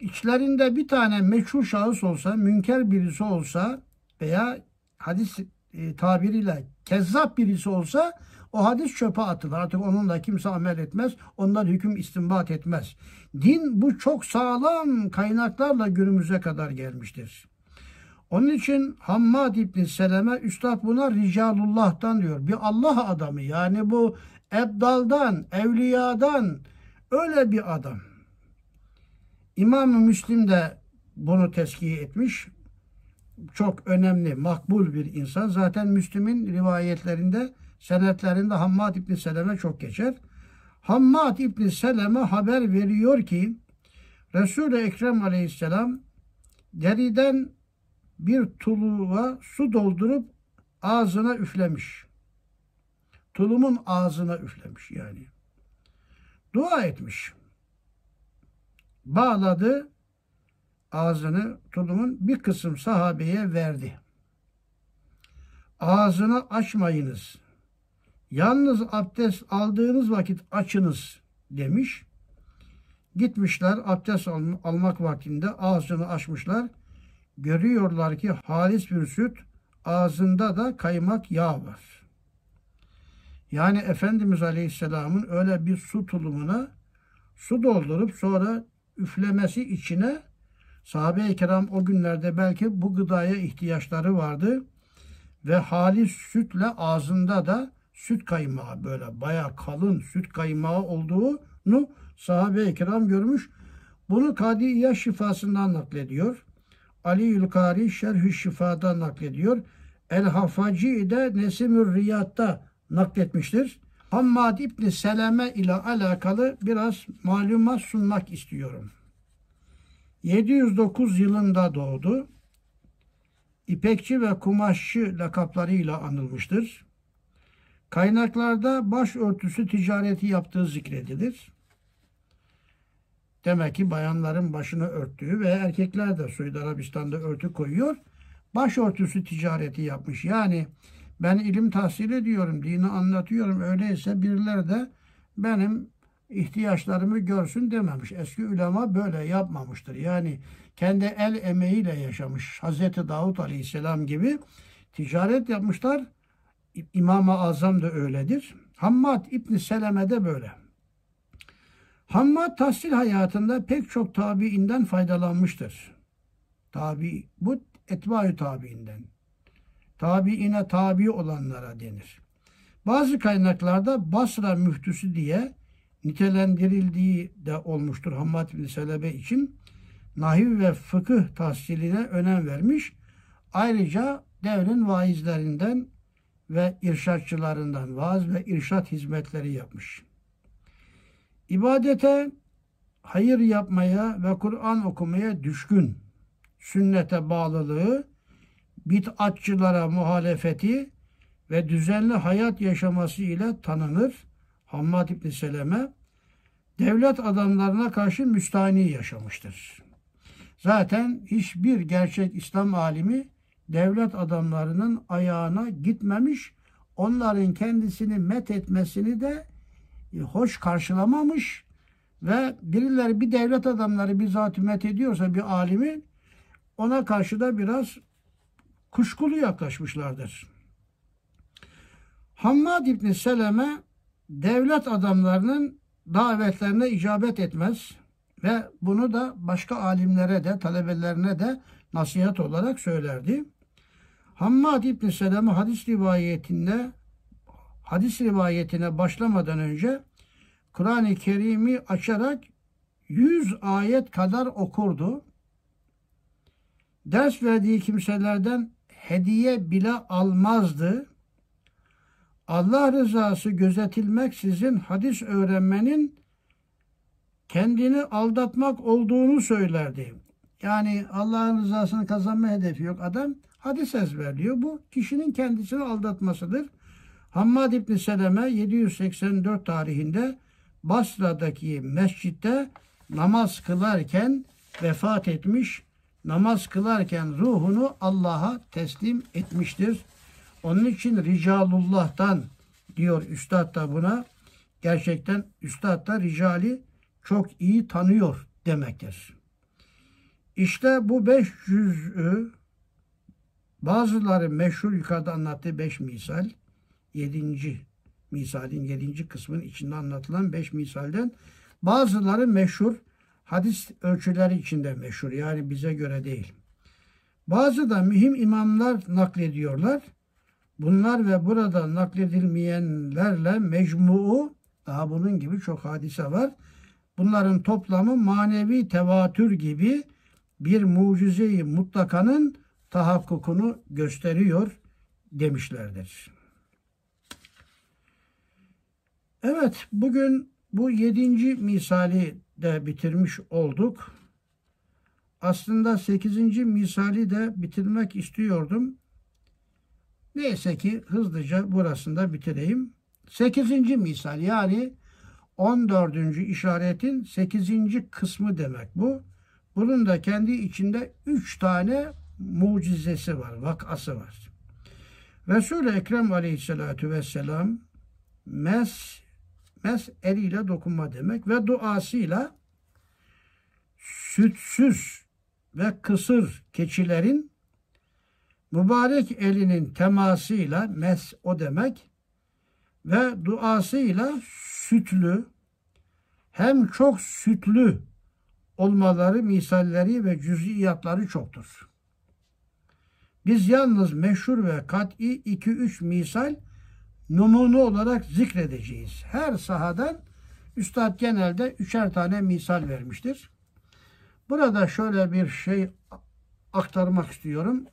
içlerinde bir tane meçhul şahıs olsa, münker birisi olsa veya hadis e, tabiriyle kezzap birisi olsa o hadis çöpe atılır. Artık onunla kimse amel etmez. Ondan hüküm istinbat etmez. Din bu çok sağlam kaynaklarla günümüze kadar gelmiştir. Onun için Hammad İbni Seleme Üstad buna Ricalullah'tan diyor. Bir Allah adamı yani bu Ebdal'dan, Evliya'dan öyle bir adam. İmam-ı Müslim de bunu teskiye etmiş. Çok önemli, makbul bir insan. Zaten Müslim'in rivayetlerinde, senetlerinde Hammad İbni Seleme çok geçer. Hammad İbni Seleme haber veriyor ki Resul-i Ekrem Aleyhisselam deriden bir tuluğa su doldurup ağzına üflemiş. Tulumun ağzına üflemiş yani. Dua etmiş. Bağladı ağzını tulumun bir kısım sahabeye verdi. Ağzını açmayınız. Yalnız abdest aldığınız vakit açınız demiş. Gitmişler abdest almak vaktinde ağzını açmışlar görüyorlar ki halis bir süt ağzında da kaymak yağ var. Yani Efendimiz Aleyhisselam'ın öyle bir su tulumuna su doldurup sonra üflemesi içine sahabe-i kiram o günlerde belki bu gıdaya ihtiyaçları vardı ve halis sütle ağzında da süt kaymağı böyle baya kalın süt kaymağı olduğunu sahabe-i kiram görmüş. Bunu Kadiye şifasından naklediyor. Ali Yülkari Şerh-i Şifa'da naklediyor. El-Hafaci de Nesimür Riyad'da nakletmiştir. Hammad İbni Seleme ile alakalı biraz malumat sunmak istiyorum. 709 yılında doğdu. İpekçi ve kumaşçı lakaplarıyla anılmıştır. Kaynaklarda başörtüsü ticareti yaptığı zikredilir. Demek ki bayanların başını örttüğü ve erkekler de Suudi Arabistan'da örtü koyuyor. Başörtüsü ticareti yapmış. Yani ben ilim tahsil ediyorum, dini anlatıyorum. Öyleyse birileri de benim ihtiyaçlarımı görsün dememiş. Eski ulema böyle yapmamıştır. Yani kendi el emeğiyle yaşamış. Hazreti Davut Aleyhisselam gibi ticaret yapmışlar. İmam-ı Azam da öyledir. Hammad İbni Seleme de böyle. Hammad tahsil hayatında pek çok tabiinden faydalanmıştır. Tabi, bu etbaü tabiinden. Tabiine tabi olanlara denir. Bazı kaynaklarda Basra müftüsü diye nitelendirildiği de olmuştur Hammad bin Selebe için. Nahiv ve fıkıh tahsiline önem vermiş. Ayrıca devrin vaizlerinden ve irşatçılarından vaaz ve irşat hizmetleri yapmış. İbadete, hayır yapmaya ve Kur'an okumaya düşkün, sünnete bağlılığı, bid'atçılara muhalefeti ve düzenli hayat yaşaması ile tanınır. Hammad İbni Seleme devlet adamlarına karşı müstahni yaşamıştır. Zaten hiçbir gerçek İslam alimi devlet adamlarının ayağına gitmemiş, onların kendisini met etmesini de e, hoş karşılamamış ve birileri bir devlet adamları bizzat met ediyorsa bir alimi ona karşı da biraz kuşkulu yaklaşmışlardır. Hammad İbni Seleme devlet adamlarının davetlerine icabet etmez ve bunu da başka alimlere de talebelerine de nasihat olarak söylerdi. Hammad İbni Seleme hadis rivayetinde hadis rivayetine başlamadan önce Kur'an-ı Kerim'i açarak 100 ayet kadar okurdu. Ders verdiği kimselerden hediye bile almazdı. Allah rızası gözetilmek sizin hadis öğrenmenin kendini aldatmak olduğunu söylerdi. Yani Allah'ın rızasını kazanma hedefi yok. Adam hadis ezberliyor. Bu kişinin kendisini aldatmasıdır. Hammad İbni Seleme 784 tarihinde Basra'daki mescitte namaz kılarken vefat etmiş. Namaz kılarken ruhunu Allah'a teslim etmiştir. Onun için Ricalullah'tan diyor Üstad da buna. Gerçekten Üstad da ricali çok iyi tanıyor demektir. İşte bu beş cüz'ü bazıları meşhur yukarıda anlattığı beş misal, yedinci misalin yedinci kısmının içinde anlatılan beş misalden bazıları meşhur hadis ölçüleri içinde meşhur yani bize göre değil. Bazı da mühim imamlar naklediyorlar. Bunlar ve burada nakledilmeyenlerle mecmuu daha bunun gibi çok hadise var. Bunların toplamı manevi tevatür gibi bir mucizeyi mutlakanın tahakkukunu gösteriyor demişlerdir. Evet, bugün bu yedinci misali de bitirmiş olduk. Aslında sekizinci misali de bitirmek istiyordum. Neyse ki hızlıca burasında bitireyim. Sekizinci misal yani 14. işaretin 8. kısmı demek bu. Bunun da kendi içinde 3 tane mucizesi var, vakası var. Resul-i Ekrem aleyhissalatu vesselam mes, mes eliyle dokunma demek ve duasıyla sütsüz ve kısır keçilerin mübarek elinin temasıyla mes o demek ve duasıyla sütlü hem çok sütlü olmaları misalleri ve cüz'iyatları çoktur. Biz yalnız meşhur ve kat'i 2-3 misal numune olarak zikredeceğiz. Her sahadan Üstad genelde üçer tane misal vermiştir. Burada şöyle bir şey aktarmak istiyorum.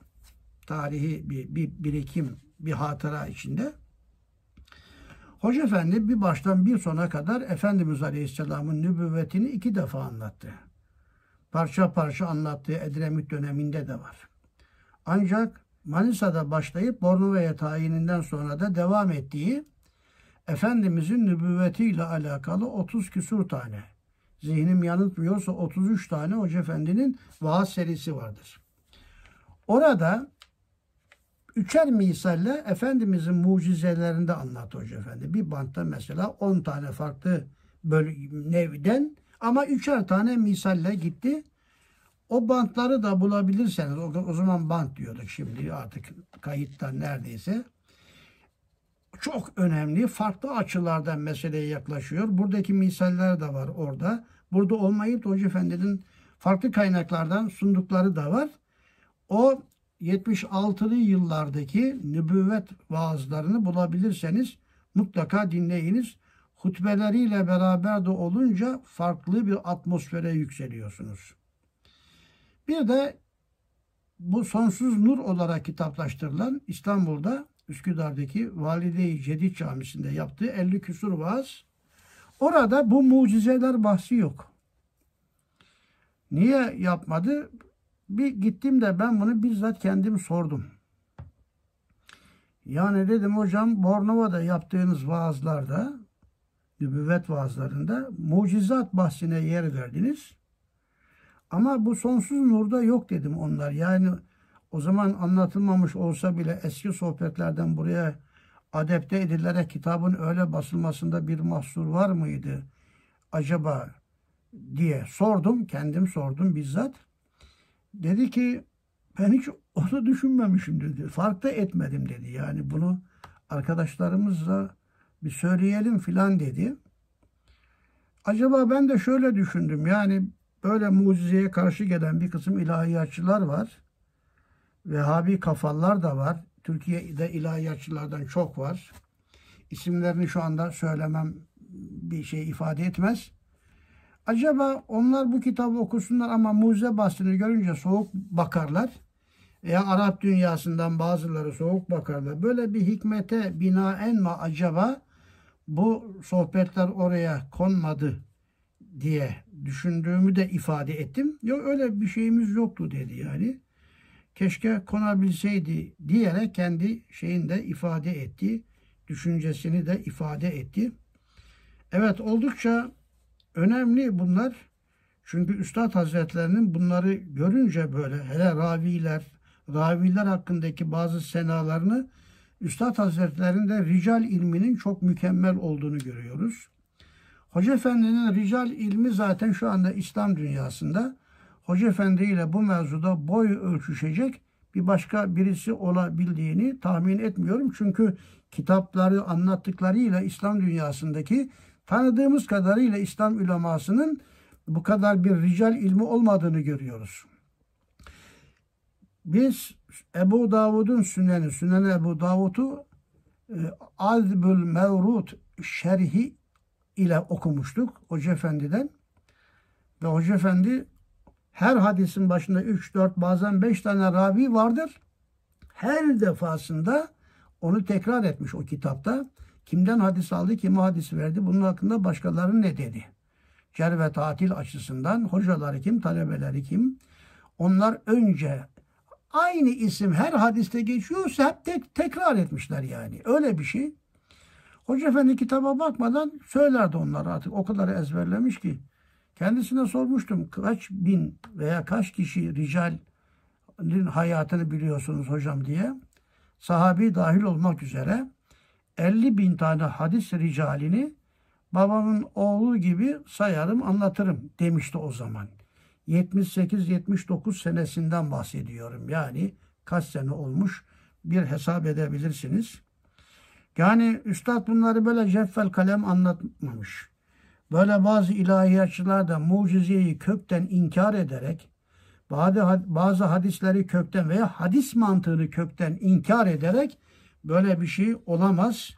Tarihi bir, bir birikim, bir hatıra içinde. Hoca Efendi bir baştan bir sona kadar Efendimiz Aleyhisselam'ın nübüvvetini iki defa anlattı. Parça parça anlattığı Edremit döneminde de var. Ancak Manisa'da başlayıp Bornova'ya tayininden sonra da devam ettiği Efendimizin nübüvvetiyle alakalı 30 küsur tane, zihnim yanıltmıyorsa 33 tane Hoca Efendi'nin vaaz serisi vardır. Orada üçer misalle Efendimizin mucizelerinde anlat Hoca Efendi. Bir bantta mesela 10 tane farklı bölüm, nevden ama üçer tane misalle gitti. O bantları da bulabilirseniz, o, o zaman bant diyorduk şimdi artık kayıttan neredeyse. Çok önemli, farklı açılardan meseleye yaklaşıyor. Buradaki misaller de var orada. Burada olmayıp da Hoca Efendi'nin farklı kaynaklardan sundukları da var. O 76'lı yıllardaki nübüvvet vaazlarını bulabilirseniz mutlaka dinleyiniz. Hutbeleriyle beraber de olunca farklı bir atmosfere yükseliyorsunuz. Bir de bu Sonsuz Nur olarak kitaplaştırılan İstanbul'da Üsküdar'daki Valide-i Cedid Camisi'nde yaptığı 50 küsur vaaz. Orada bu mucizeler bahsi yok. Niye yapmadı? Bir gittim de ben bunu bizzat kendim sordum. Yani dedim hocam Bornova'da yaptığınız vaazlarda, nübüvvet vaazlarında mucizat bahsine yer verdiniz. Ama bu sonsuz nurda yok dedim onlar. Yani o zaman anlatılmamış olsa bile eski sohbetlerden buraya adepte edilerek kitabın öyle basılmasında bir mahsur var mıydı acaba diye sordum. Kendim sordum bizzat. Dedi ki ben hiç onu düşünmemişim dedi. Fark da etmedim dedi. Yani bunu arkadaşlarımızla bir söyleyelim filan dedi. Acaba ben de şöyle düşündüm. Yani böyle mucizeye karşı gelen bir kısım ilahiyatçılar var. Vehhabi kafalar da var. Türkiye'de ilahiyatçılardan çok var. İsimlerini şu anda söylemem bir şey ifade etmez. Acaba onlar bu kitabı okusunlar ama mucize bahsini görünce soğuk bakarlar. Veya Arap dünyasından bazıları soğuk bakarlar. Böyle bir hikmete binaen mi acaba bu sohbetler oraya konmadı diye düşündüğümü de ifade ettim. Yok öyle bir şeyimiz yoktu dedi yani. Keşke konabilseydi diyerek kendi şeyinde ifade etti. Düşüncesini de ifade etti. Evet oldukça önemli bunlar. Çünkü Üstad Hazretlerinin bunları görünce böyle hele raviler, raviler hakkındaki bazı senalarını Üstad Hazretlerinde rical ilminin çok mükemmel olduğunu görüyoruz. Hoca Efendi'nin rical ilmi zaten şu anda İslam dünyasında Hoca Efendi ile bu mevzuda boy ölçüşecek bir başka birisi olabildiğini tahmin etmiyorum. Çünkü kitapları anlattıklarıyla İslam dünyasındaki tanıdığımız kadarıyla İslam ulemasının bu kadar bir rical ilmi olmadığını görüyoruz. Biz Ebu Davud'un sünneni, sünneni Ebu Davud'u e, Azbül Mevrut şerhi ile okumuştuk Hoca Efendi'den. Ve Hoca Efendi her hadisin başında 3, 4 bazen 5 tane ravi vardır. Her defasında onu tekrar etmiş o kitapta. Kimden hadis aldı, kime hadis verdi, bunun hakkında başkaları ne dedi? Cer ve tatil açısından hocaları kim, talebeleri kim? Onlar önce aynı isim her hadiste geçiyorsa hep tek, tekrar etmişler yani. Öyle bir şey. Hoca Efendi kitaba bakmadan söylerdi onlar artık. O kadar ezberlemiş ki. Kendisine sormuştum kaç bin veya kaç kişi ricalin hayatını biliyorsunuz hocam diye. Sahabi dahil olmak üzere 50 bin tane hadis ricalini babamın oğlu gibi sayarım anlatırım demişti o zaman. 78-79 senesinden bahsediyorum. Yani kaç sene olmuş bir hesap edebilirsiniz. Yani üstad bunları böyle ceffel kalem anlatmamış. Böyle bazı ilahiyatçılar da mucizeyi kökten inkar ederek bazı, hadisleri kökten veya hadis mantığını kökten inkar ederek böyle bir şey olamaz.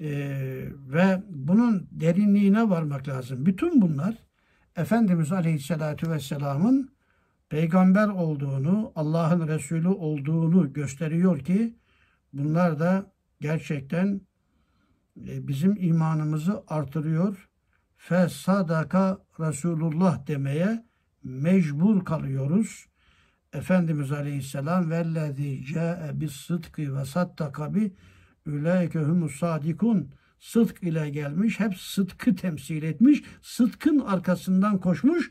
Ee, ve bunun derinliğine varmak lazım. Bütün bunlar Efendimiz Aleyhisselatü Vesselam'ın peygamber olduğunu, Allah'ın Resulü olduğunu gösteriyor ki bunlar da gerçekten e, bizim imanımızı artırıyor. Fesadaka Resulullah demeye mecbur kalıyoruz. Efendimiz Aleyhisselam vellezî câe bis sıdkı ve saddaka bi ülâike sadikun sıdk ile gelmiş, hep sıdkı temsil etmiş, sıdkın arkasından koşmuş.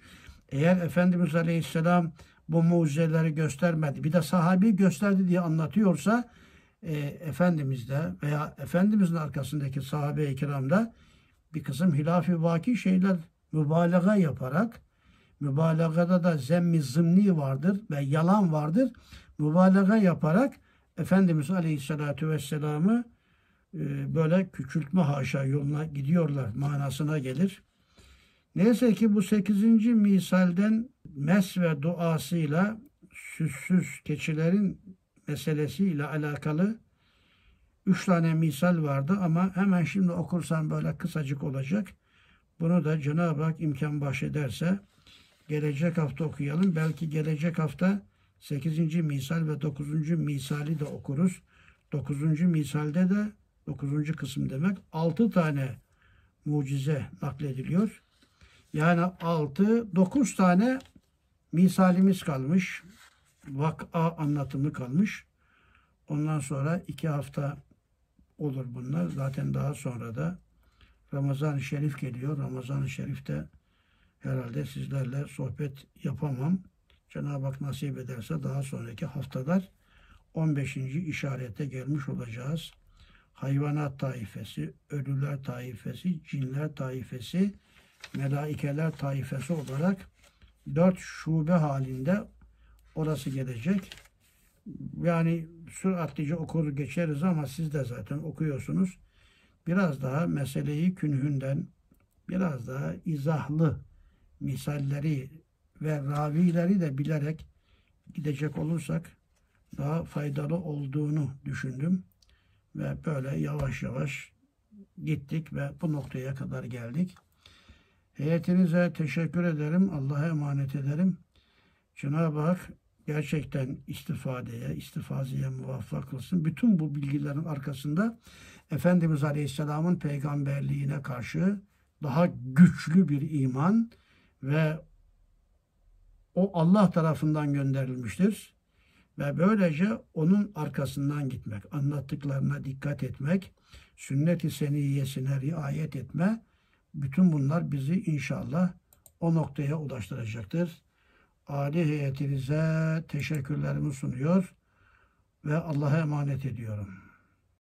Eğer Efendimiz Aleyhisselam bu mucizeleri göstermedi, bir de sahabi gösterdi diye anlatıyorsa e, Efendimiz'de veya Efendimiz'in arkasındaki sahabe-i kiramda bir kısım hilafi vaki şeyler mübalağa yaparak mübalağada da zemmi zımni vardır ve yalan vardır. Mübalağa yaparak Efendimiz Aleyhisselatü Vesselam'ı e, böyle küçültme haşa yoluna gidiyorlar manasına gelir. Neyse ki bu 8. misalden mes ve duasıyla süssüz keçilerin meselesiyle alakalı Üç tane misal vardı ama hemen şimdi okursam böyle kısacık olacak. Bunu da Cenab-ı Hak imkan bahşederse gelecek hafta okuyalım. Belki gelecek hafta 8. misal ve 9. misali de okuruz. 9. misalde de 9. kısım demek 6 tane mucize naklediliyor. Yani 6 9 tane misalimiz kalmış. Vak'a anlatımı kalmış. Ondan sonra iki hafta olur bunlar. Zaten daha sonra da Ramazan-ı Şerif geliyor. Ramazan-ı Şerif'te herhalde sizlerle sohbet yapamam. Cenab-ı Hak nasip ederse daha sonraki haftalar 15. işarete gelmiş olacağız. Hayvanat taifesi, ölüler taifesi, cinler taifesi, melaikeler taifesi olarak dört şube halinde orası gelecek. Yani süratlice okur geçeriz ama siz de zaten okuyorsunuz. Biraz daha meseleyi künhünden, biraz daha izahlı misalleri ve ravileri de bilerek gidecek olursak daha faydalı olduğunu düşündüm. Ve böyle yavaş yavaş gittik ve bu noktaya kadar geldik. Heyetinize teşekkür ederim. Allah'a emanet ederim. Cenab-ı Hak gerçekten istifadeye, istifazeye muvaffak kılsın. Bütün bu bilgilerin arkasında Efendimiz Aleyhisselam'ın peygamberliğine karşı daha güçlü bir iman ve o Allah tarafından gönderilmiştir. Ve böylece onun arkasından gitmek, anlattıklarına dikkat etmek, sünnet-i seniyyesine riayet etme, bütün bunlar bizi inşallah o noktaya ulaştıracaktır. Ali heyetinize teşekkürlerimi sunuyor ve Allah'a emanet ediyorum.